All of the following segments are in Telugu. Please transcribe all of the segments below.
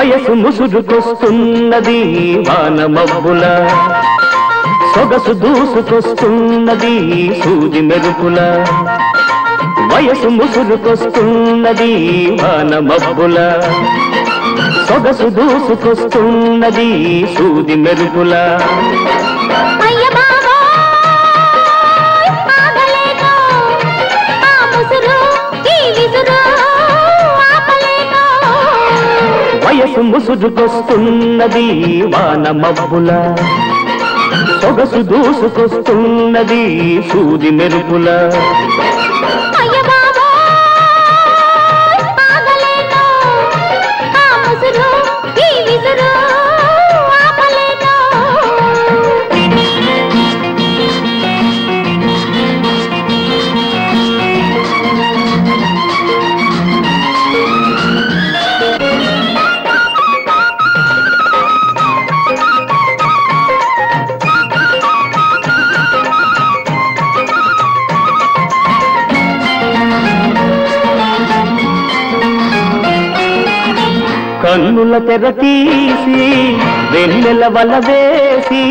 వయసు ముసురుకొస్తున్నది వాన మబ్బుల సొగసు దూసుకొస్తున్నది సూది మెరుపుల. వయసు ముసురుకొస్తున్నది వాన మబ్బుల సొగసు దూసుకొస్తున్నది సూది మెరుపుల. అయ్య వయసు ముసురుకొస్తున్నది వాన మబ్బుల సొగసు దూసుకొస్తున్నది సూది మెరుపుల. కన్నుల తెర తీసి వెన్నెల వల వేసి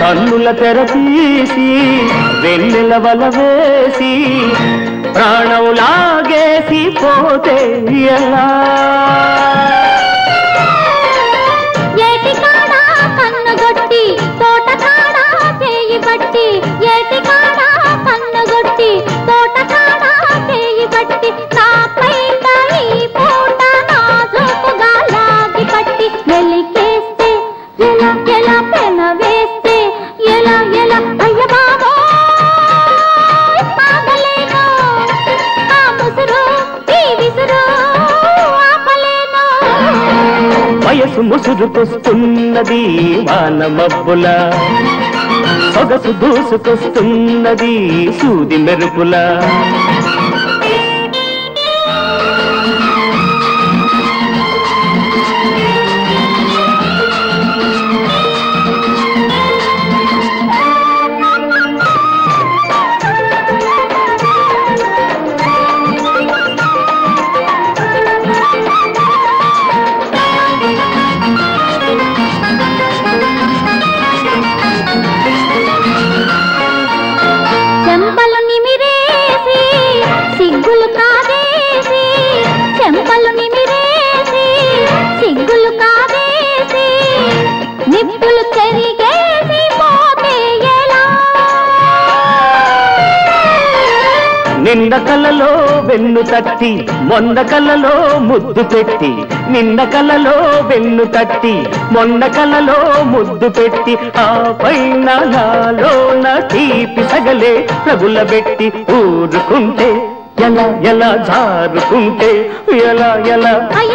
కన్నుల తెర తీసి వెన్నెల వల వేసి ప్రాణం లాగేసి పోతే ఎలా? వయసు ముసురుకొస్తున్నది వాన మబ్బుల సొగసు దూసుకొస్తున్నది సూది మెరుపులా. నిప్పులు చెరిగేసి పోతే ఎలా? నిన్న కలలో వెన్ను తట్టి మొన్న కలలో ముద్దు పెట్టి నిన్న కలలో వెన్ను తట్టి మొన్న కలలో ముద్దు పెట్టి ఆ పైన నాలోన తీపి సగలే రగులబెట్టి ఊరుకుంటే ఎలా ఎలా జారుకుంటే ఎలా ఎలా? అయ్య